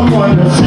Nobody wants to